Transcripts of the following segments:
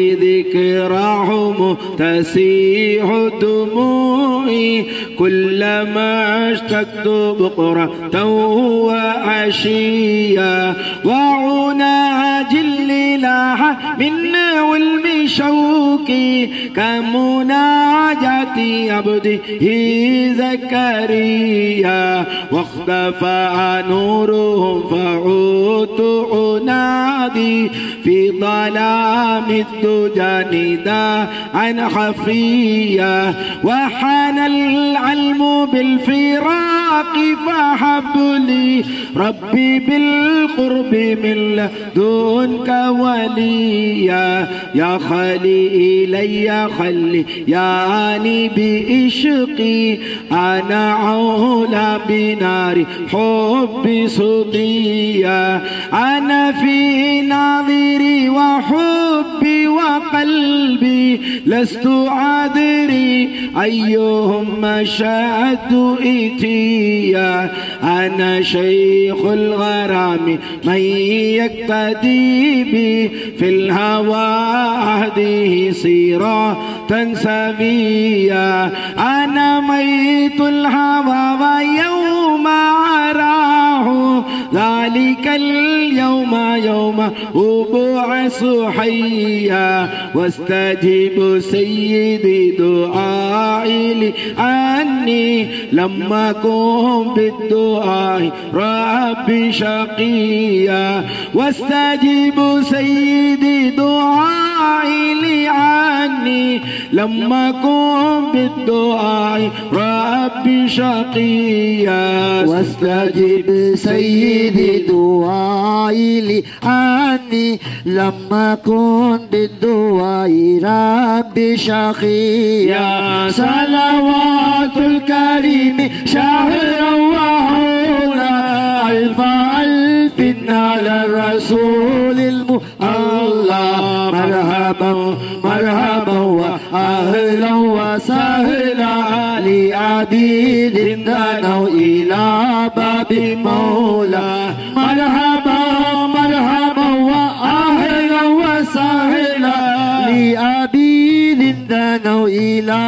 وبذكرهم تسيح دموعي كلما اشتقت بقرة وعشيا وعناجل لاح من علم شوقي كمناجاة عبده زكريا. واختفى نورهم فعدت أنادي في ظلام الدجى نداء خفيا وحان العلم بالفراق. فحب لي ربي بالقرب من لدنك وليا. يا خلي إلي خلي يعني بإشقي. أنا عولى بنار حب صديا أنا في ناظري وحبي وقلبي لست أدري أيهم شاد إتيا؟ أنا شيخ الغرام. من يقتدي بي في الهوى أهديه صراطا سبيا. أنا ميت الهوى ويوم ذلك اليوم يوم أبعث حيا واستجب سيدي دعائي لي عني لما كن بالدعاء ربي شقيا واستجب سيدي دعائي لي عني. لما كن بالدعاء ربي شقيا واستجب سيدي دعائي لي عني لما كن بالدعاء ربي شقيا يا صلوات الكريم شهرا وهولا ألف على الرسول الله مرحبا مرحبا وأهلا وسهلا لعبيد دنوا إلى باب مولى. مرحبا مرحبا وأهلا وسهلا لعبيد دنوا إلى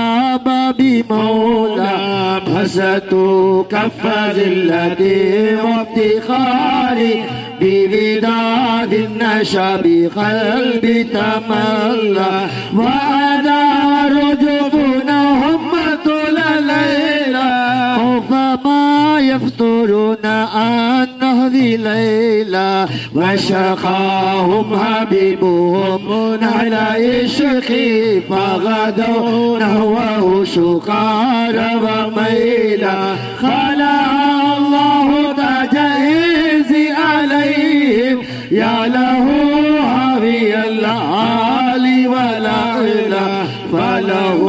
باب مولى. بسط كف ذلتي وافتخاري بوداد النشا بقلبي تملى وأدار جفونهم وشقاهم حبيبهم على إشقي فغدوا نهوه سكارى وميلا خلع الله تجهيز عليهم. يا له هوي العالي ولا إله فله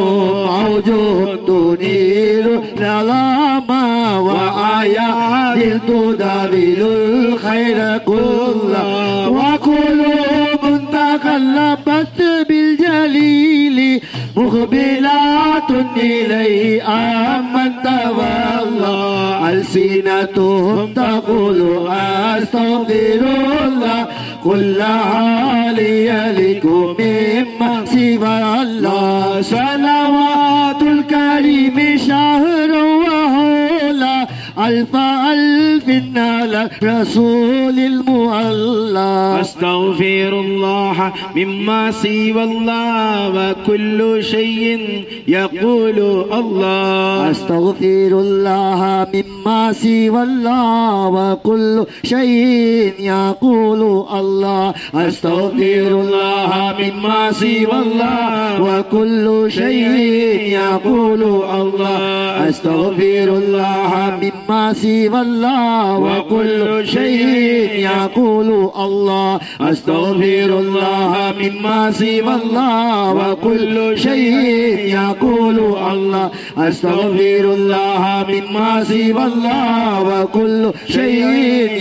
عوجه تنير ظلاما وآيات تدابل الخير. مقبلات إليه أمن تولى ألسنتهم تقول أستغفر الله. كل حال يلك مما سوى الله. صلوات الكريم شهر وهولا. ألف ألف على رسول المؤلى. أستغفر الله مما سوى الله وكل شيء يقول الله. أستغفر الله مما سوى الله وكل شيء يقول الله. أستغفر الله مما سوى الله وكل شيء يقول الله. أستغفر الله مما سوى الله وكل شيء يقول الله. أستغفر الله مما سوى الله. وكل شيء يقول الله. أستغفر الله مما سوى الله. وكل شيء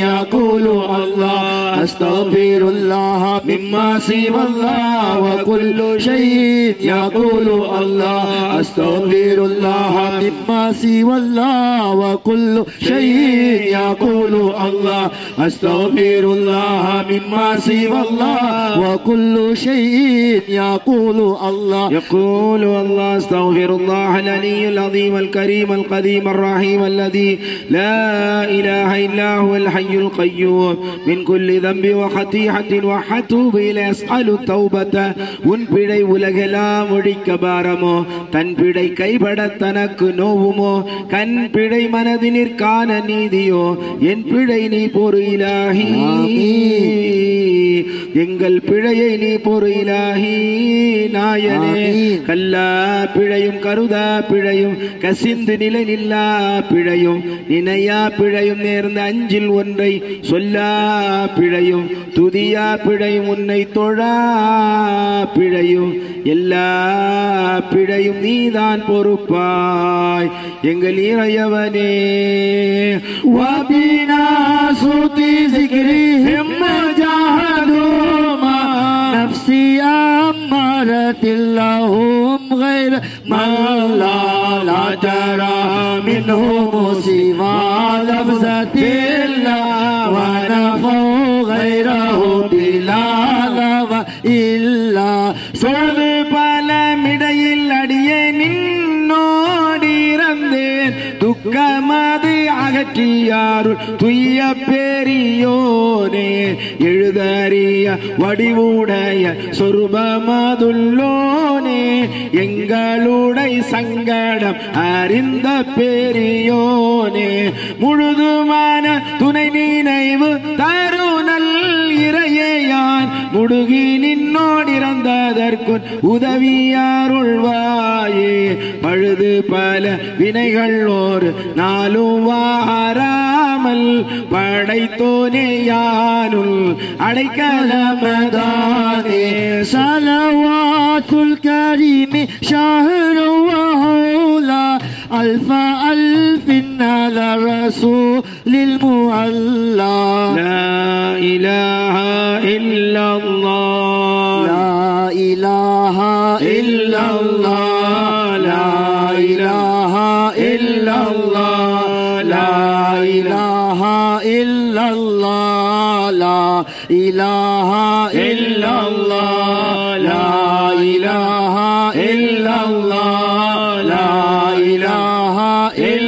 يقول الله. أستغفر الله مما سوى الله. وكل شيء يقول الله. أستغفر الله مما سوى الله. وكل شيء يقول الله أستغفر الله مما سوى الله وكل شيء يقول الله يقول الله استغفر الله العلي العظيم الكريم القديم الرحيم الذي لا إله إلا هو الحي القيوم من كل ذنب وخطيئة وحتوب إلى أسأل التوبة உன் பிழை உலகெல்லாம் ஒழிக்க பாரமோ தன் பிழை கைபட தனக்கு நோவுமோ கண் பிழை மனதினிற்கான நீதியோ என் பிழை நீ பொறு இலாஹி எங்கள் பிழையை நீ பொறு இலாஹி நாயனே ஆமீன். கல்லா பிழையும் கருதா பிழையும் கசிந்து நிலை நில்லா பிழையும் நினையா பிழையும் நேர்ந்த அஞ்சில் ஒன்றை சொல்லா பிழையும் துதியா பிழையும் உன்னை தொழா பிழையும் எல்லா பிழையும் நீதான் பொறுப்பாய் எங்கள் இறையவனே وبنا صوت ذكرهم جاهدوا لهم غير من لا لا ترى منهم سوى لفظة அகற்றியாருள் துய்ய பெரியோனே எழுதறிய வடிவுடைய சொருபமதுல்லோனே எங்களுடைய சங்கடம் அறிந்த பெரியோனே முழுதுமான துணை நினைவு தருணல் இறையே யான் முடுகி நின்னோடிறந்ததற்குன் உதவியாருள்வாயே? பழுது பல வினைகள் ஓர் நாளும் வாராமல் படைத்தோனே யானுள் அடைக்கலமதானே? சலவாத்துல் கரீமி ஷஹரு ألف ألف على رسول المعلى لا إله إلا الله. لا إله إلا الله. لا إله إلا الله. لا إله إلا الله. لا إله إلا in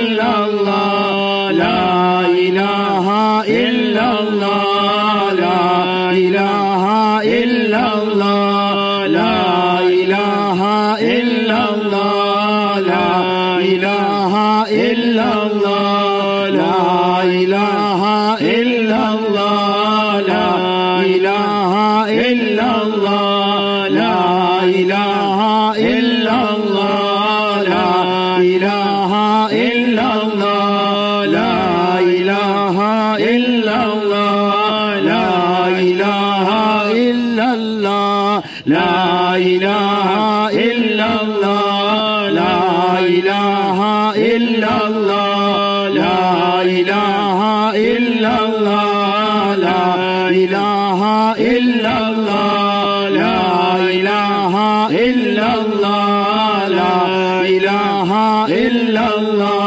ইল্লাল্লাহ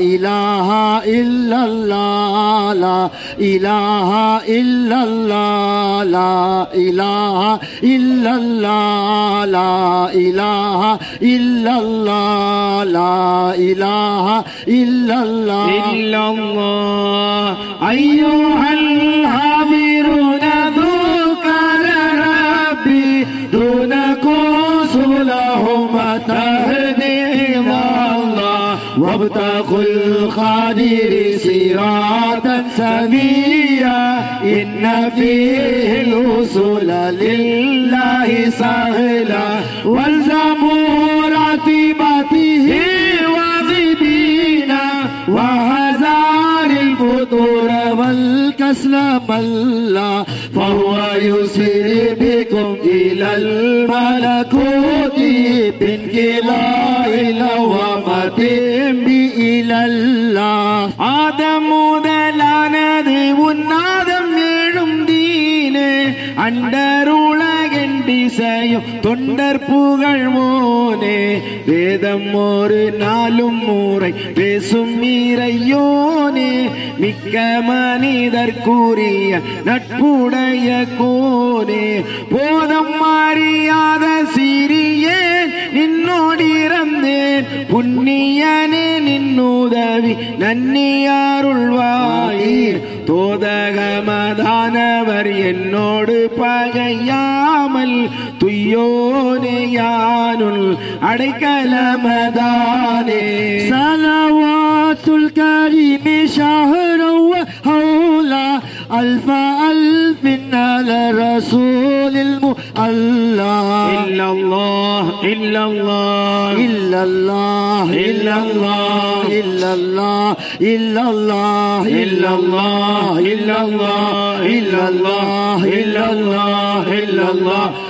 إله إلا الله لا إله إلا الله لا إله إلا الله لا إله إلا الله لا إله إلا الله. إلا الله. أيها الحاضرون ذكر ربي دونكم سلهم تهدي وابتغوا القدير صراطا سميا إن فيه الوصول لله سهلا. والزمان أسلم الله فهو يسير بكم إلى الملكوت بانقلاع لوامة إلى الله آدم முதலானது உன்னாதம் எழும் தீனே அண்டருள் ദീന് அண்டருலகெண்டிசையும் தொண்டர் புகழ் மோனே. வேதம் ஒரு நாளும் முறை பேசும் இறையோனே மிக்க மனிதர் கூறிய நட்புடைய கோனே. போதம் மாறியாத சிறியேன் நின்னோடிறந்தேன் புண்ணியனே நின்னுதவி நன்னியாருள்வாயீர். தோதகமதானவர் என்னோடு பகையாமல் துய்யோனேயானுள் அடைக்கலமதானே صلوات الكريم شهرا وحولا ألف ألف على رسول المؤلى إلا الله إلا الله إلا الله إلا الله إلا الله إلا الله إلا الله إلا الله إلا الله إلا الله إلا الله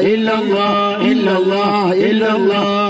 إلا الله إلا الله إلا الله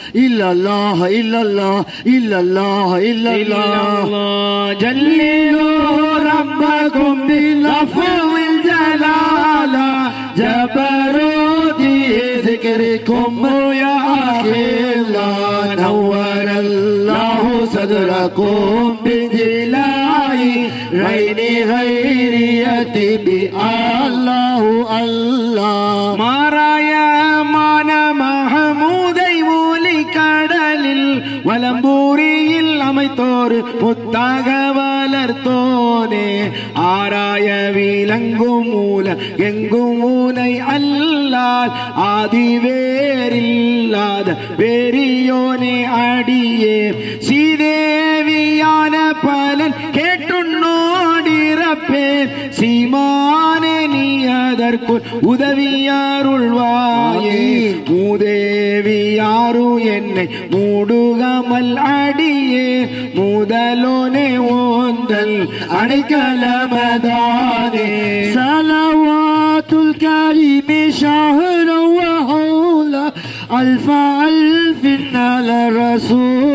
إلا الله إلا الله إلا الله إلا الله جللوا ربكم بلفظ الجلالة جبروتي ذكركم يا أخيلا نور الله صدركم بجلاء غير غيرية بالله. الله ஒரு புத்தாக வளர்த்தோனே ஆராய விலங்கும் மூல எங்கும் மூனை அல்லால் ஆதி வேறில்லாத வேறியோனே அடியே. சீதேவியான பலன் கேட்டுன்னோடிறப்பேன் சீமா அதற்கு உதவியாருள்வாயே மூதேவியாரு என்னை மூடுகமல் அடியே முதலோனே ஓந்தல் அடைக்கலமதானே صلوات الكريم شهرا وحولا ألف ألف على رسول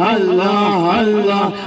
الله الله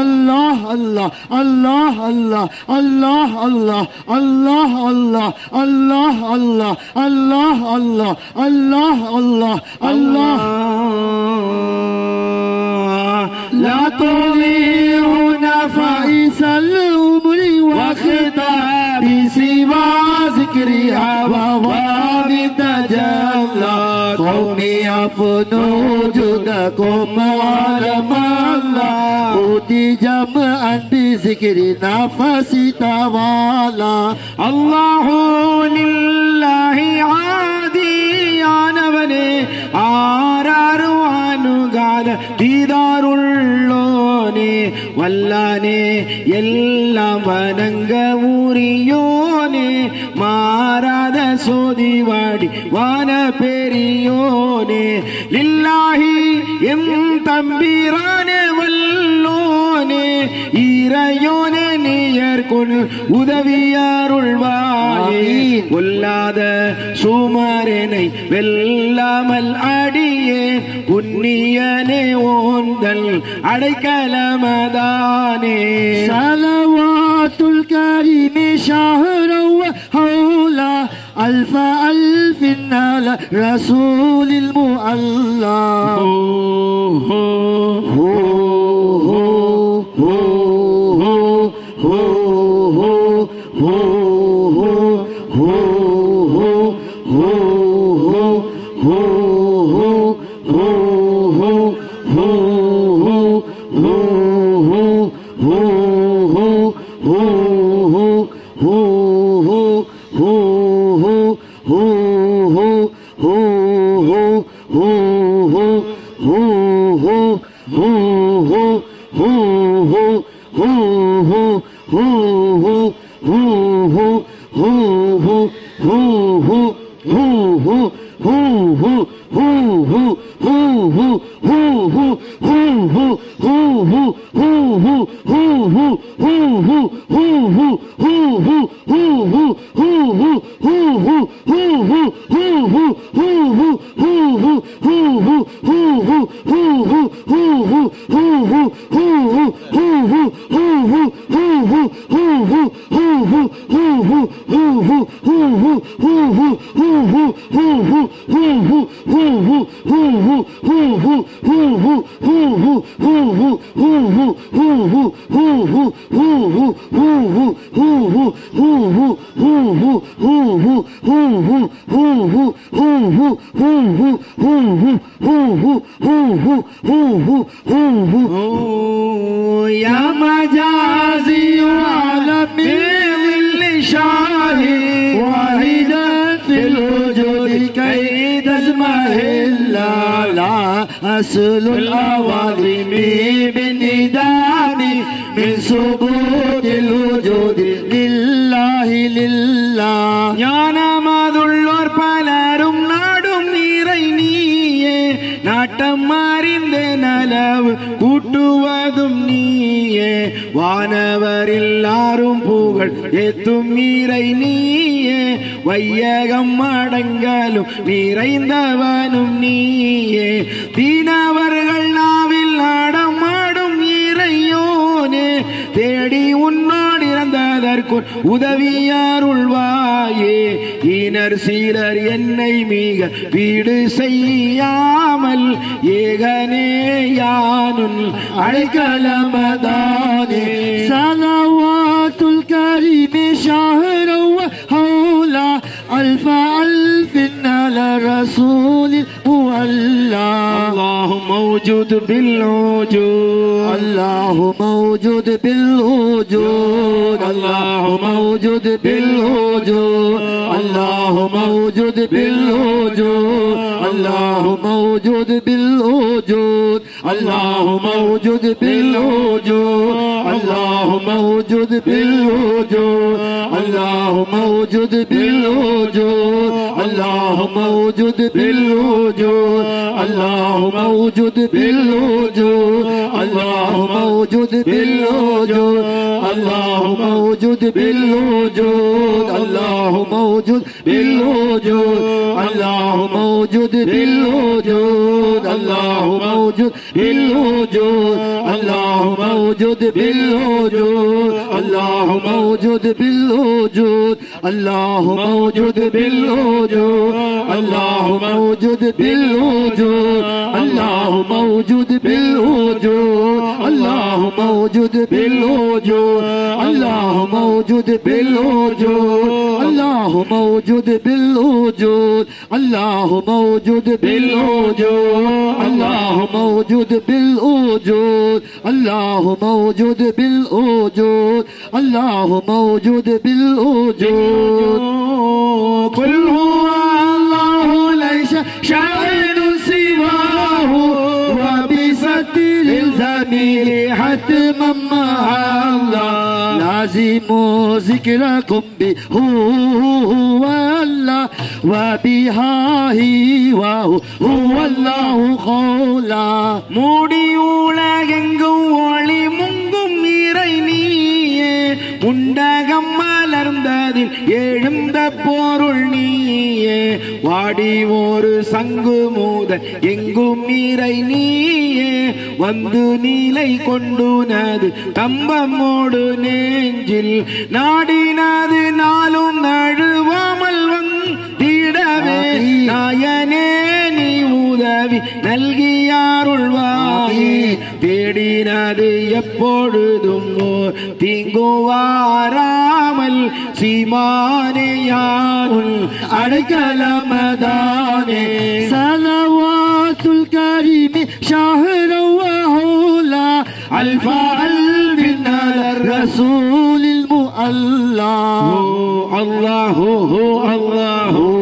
الله الله الله الله الله الله الله الله الله الله الله الله الله الله الله الله الله يا فيصل أمري واخدها بسوى ذكرها وهو تجلى قومي أفنوا جودكم علم الله أوتي جمعا بذكر نفس توالى الله لله عادي أنا بني آرار وأنقال ديدار الله வல்லானே எல்லாம் வணங்க உரியோனே மாறாத சோதிவாடி வான பெரியோனே. லில்லாஹி எம் தம்பிரானே வல்லோனே இறையோனே மேற்கொள் உதவியாருள்வாயே. கொல்லாத சுமரனை வெல்லாமல் அடியே. புண்ணியனே ஓந்தல் அடைக்கலமதானே. சலவாத்துல் கரிமே ஷாஹரவ ஹௌலா ألف ألف على رسول المؤلى هو هو هو هو hoo hoo hoo hoo hoo hoo hoo hoo hoo hoo who who who who who who who who who who who who who who who who who who who يا مجازي على ظل شاهي واحدا في الوجود كي تسمح لا لا أصل العوالم بنداني من سقوط الوجود لله لله ஞானமாதுள்ளோர் பலரும் நாடும் நீரை நீயே நாட்டம் அறிந்த நலவு கூட்டுவதும் நீயே வானவர் எல்லாரும் புகழ் ஏத்தும் நீரை நீயே வையகம் அடங்கலும் நிறைந்தவனும் நீயே. தீனவர்கள் நான் கொள் உதவியாருள்வாயே. ஈனர் சீரர் என்னை மீக வீடு செய்யாமல் ஏகனே யானுல் அழைக்கலமதானே. சலவாத்துல் கரீமே ஷாஹரவ ஹவுலா அல்ஃப அல்ஃபின் அல ரசூலில் صلوات الكريم شهرا وحولا ألف ألف على رسول المولى الله موجود بالوجود الله موجود بالوجود الله موجود بالوجود الله موجود الله موجود بالوجود الله موجود بالوجود الله موجود بالوجود الله موجود بالوجود الله موجود بالوجود الله موجود بالوجود الله موجود بالوجود الله موجود بالوجود الله موجود بالوجود الله موجود بالوجود الله موجود بالوجود الله موجود بالوجود الله موجود بالوجود الله موجود بالوجود अलाह मौजूद बिलो जो अलाह मौजूद बिलो जो अलाह मौजूद बिलो जो अलाह मौजूद बिलो जो अलाह मौजूद बिलो जो अलाह मौजूद बिलो जो अलाह मौजूद बिलो जो अल حتما مع الله لازم ذكركم به هو மூடி உலகெங்கும் ஒளி முங்கும் இறை நீயே. உண்டகம் மலர்ந்ததில் எழுந்த பொருள் நீயே. வாடி ஒரு சங்கு மூத எங்கும் இறை நீயே. வந்து நீலை கொண்டுனது கம்பமோடு நெஞ்சில் நாடினது நாளும் நழுவாமல் வந்திடவே വിടവേ നായനെ നീ ഉദവി നൽകിയാറുൾവായി. പേടിനാട് എപ്പോഴും തിങ്കുവാരാമൽ സിമാനയാറും അടുക്കലമതാനേ സലവാത്തുൽ കരീമി ഷാഹുല അൽഫ അൽവിൻ റസൂലിൽ മുഅല്ലാഹു. അല്ലാഹു അല്ലാഹു.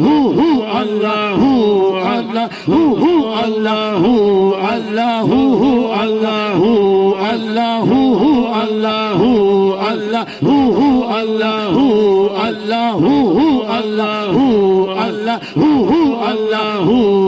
الله الله الله الله الله الله الله الله الله الله الله الله الله الله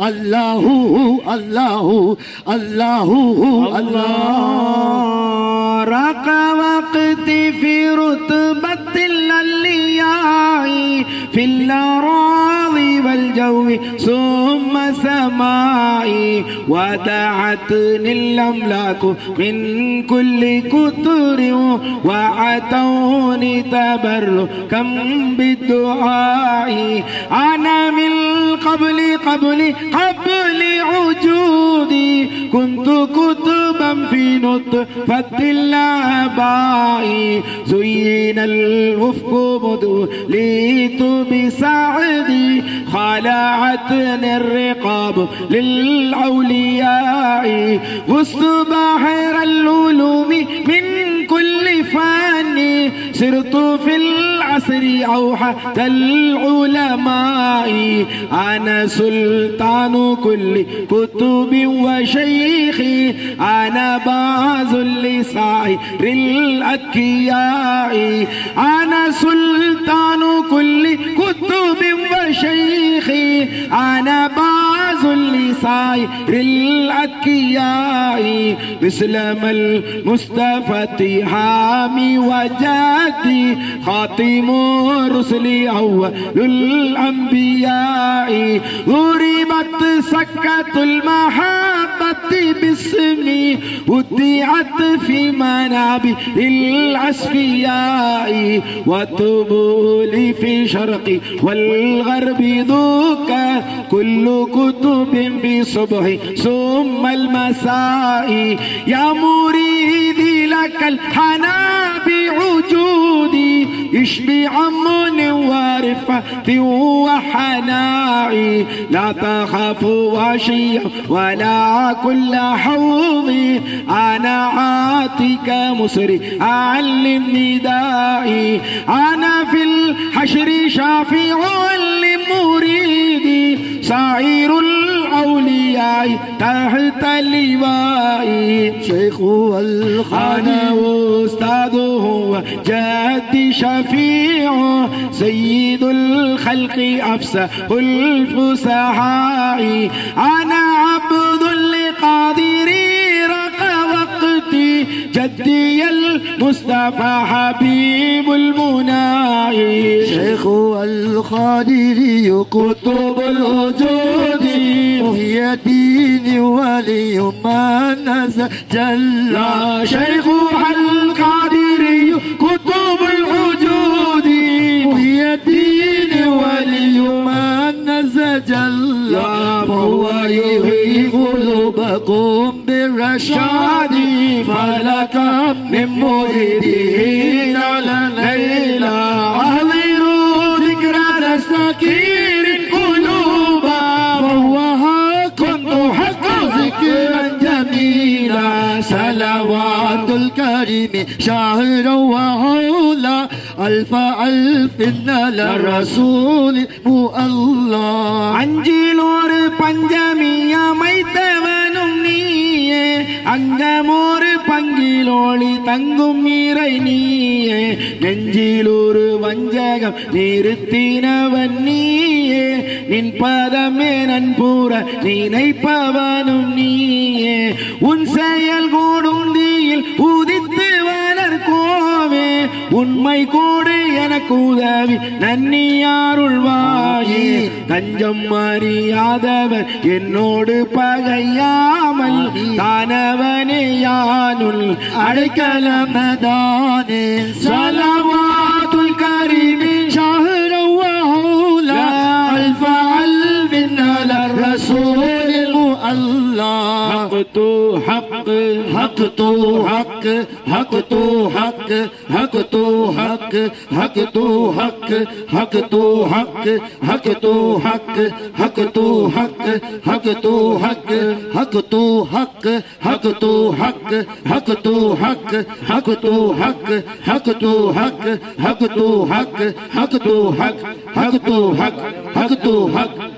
الله الله الله الله رق وقتي في رتبة الألياء في الأراضي والجو ثم سمائي ودعتني الأملاك من كل كتر وعتوني تبركا بالدعاء. أنا من قبل قبل قبل وجودي كنت كتبا في نطفة الآباء زين الوفق مدليت بسعدي. خلعتني الرقاب للأولياء. غصت بحر العلوم من كل فن سرت في العصر أوحى العلماء. أنا سلطان كل كتب وشيخي أنا باز لسائر الأتقياء. أنا سلطان كل كتب وشيخي أنا باز زلي سائر الأكياء بسلام المصطفى حامي وجدي خاتم الرسل أول الأنبياء غربت سكة المحال المحبة باسمي وضيعت في منابر الأسفياء وتبولي في شرقي والغرب ذوك كل كتب في صبح ثم المساء. يا مريدي لك الحنا بعجودي يشبع من ورفة وحناعي لا تخاف وشيا ولا كل حوضي. أنا عاتك مسري أعلم ندائي أنا في الحشر شافع لمريدي سعير الأولياء لواء تحت لواء شيخ الخنا استاذه جدي شفيع سيد الخلق افسح الفسحاء أنا جدي المصطفى حبيب المناعي. شيخ الخادري كتب الوجود. وهي دين ولي ما نزل. جل شيخ القادري كتب الوجود. وهي دين ولي جل وهو يحيي قلوبكم بالرشاد فلكم من مريدين ليلا أحضروا ذكرى تستكير القلوب وهو حق حق ذكرا جميلا. صلوات الكريم شهر وهو அல்ப அல்பின்னல ரசூலி அல்லா அஞ்சில் ஒரு பஞ்சமி அமைத்தவனும் நீயே. அங்கமோரு பங்கிலோழி தங்கும் நீரை நீயே. நெஞ்சிலூரு வஞ்சகம் நிறுத்தினவன் நீயே. நின் பதமே நன்பூர நினைப்பவனும் நீயே. உன் செயல் கூடும் உதித்த உண்மை கூடு எனக்கு உதவி நன்னியாருள்வாயே தஞ்சம் அறியாதவர் என்னோடு பகையாமல் தானவனே யானுள் அடைக்கலம் தானே சலவாதுல் கரிமி ஷாஹரவ்வாஹுலா அல்ஃபால் பின்னல ரசூலில் அல்லாஹ் ஹக் தூ ஹக் ஹக் தூ हक तो हक हक तो हक हक तो हक हक तो हक हक तो हक हक तो हक हक तो हक हक तो हक हक तो हक हक तो हक हक तो हक हक तो हक हक तो हक हक तो हक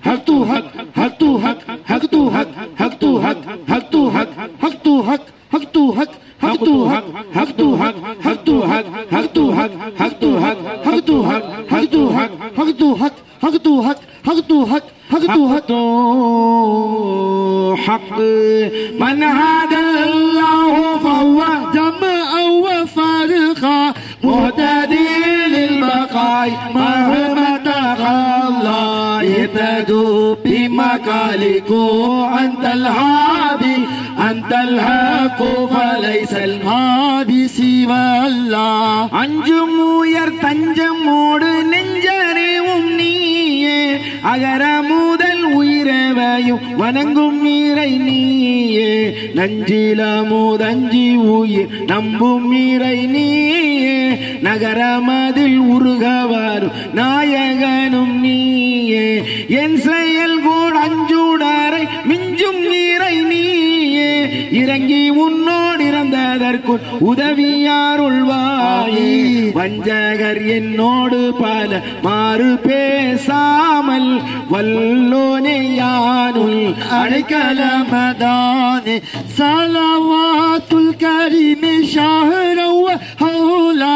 நிலமுதஞ்சி உயிர் நம்பும் நீரை நீயே. நகரமதில் உருகவாரும் நாயகனும் நீயே. என் செயல் கூட அஞ்சுடரை மிஞ்சும் நீரை நீயே. இறங்கி உன் அதற்குள் உதவியார் உள்வாயி வஞ்சகர் என்னோடு பல மாறு பேசாமல் வல்லோனே யானுல் அடைக்கலமதானே. சலவாத்துல் கரிமே ஷாஹரவ ஹவுலா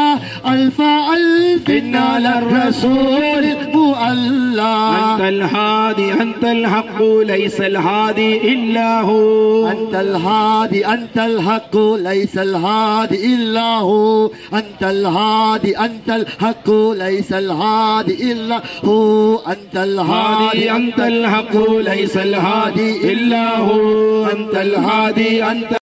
அல்ஃபா அல்ஃபின்னால் ரசூலில் المؤلى أنت الهادي أنت الحق ليس الهادي إلا هو. أنت الهادي أنت الحق ليس الهادي إلا هو. أنت الهادي أنت الحق ليس الهادي إلا هو. أنت الهادي هادي أنت الحق ليس الهادي إلا هو. أنت الهادي أنت